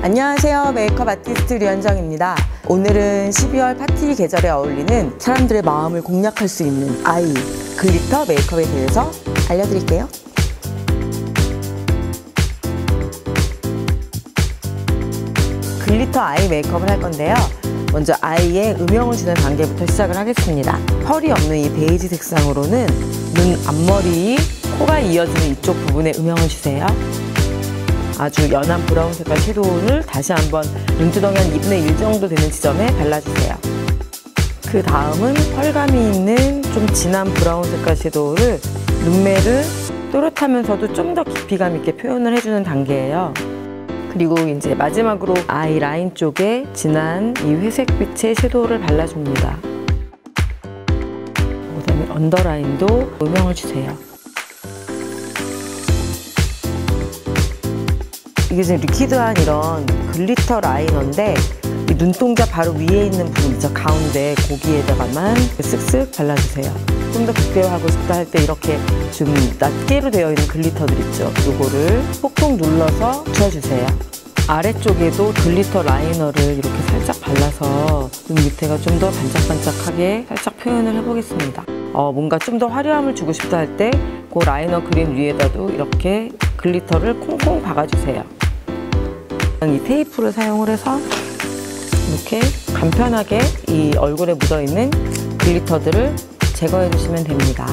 안녕하세요. 메이크업 아티스트 류현정입니다. 오늘은 12월 파티 계절에 어울리는 사람들의 마음을 공략할 수 있는 eye glitter 메이크업에 대해서 알려드릴게요. glitter eye 메이크업을 할 건데요. 먼저 eye의 음영을 주는 단계부터 시작을 하겠습니다. 펄이 없는 이 베이지 색상으로는 눈 앞머리, 코가 이어지는 이쪽 부분에 음영을 주세요. 아주 연한 브라운 색깔 섀도우를 다시 한번 눈두덩이 한 2분의 1 정도 되는 지점에 발라주세요. 그 다음은 펄감이 있는 좀 진한 브라운 색깔 섀도우를 눈매를 또렷하면서도 좀 더 깊이감 있게 표현을 해주는 단계예요. 그리고 이제 마지막으로 아이 라인 쪽에 진한 이 회색빛의 섀도우를 발라줍니다. 그다음에 언더라인도 음영을 주세요. 이게 지금 liquid한 이런 glitter liner인데 이 눈동자 바로 위에 있는 부분 있죠. 가운데 거기에다가만 쓱쓱 발라주세요. 좀 더 극대화하고 싶다 할 때 이렇게 좀 낱개로 되어 있는 glitter들 있죠. 요거를 폭폭 눌러서 붙여주세요. 아래쪽에도 glitter liner를 이렇게 살짝 발라서 눈 밑에가 좀 더 반짝반짝하게 살짝 표현을 해보겠습니다. 어, 뭔가 좀 더 화려함을 주고 싶다 할 때 그 liner 그림 위에다도 이렇게 glitter를 콩콩 박아주세요 이 테이프를 사용을 해서 이렇게 간편하게 이 얼굴에 묻어있는 glitter들을 제거해 주시면 됩니다.